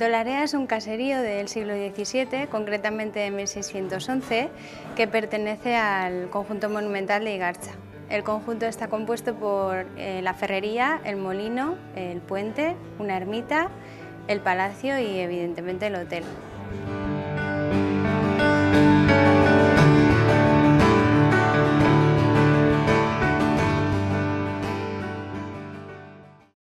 Dolarea es un caserío del siglo XVII, concretamente de 1611, que pertenece al conjunto monumental de Igarcha. El conjunto está compuesto por eh, la ferrería, el molino, el puente, una ermita, el palacio y evidentemente el hotel.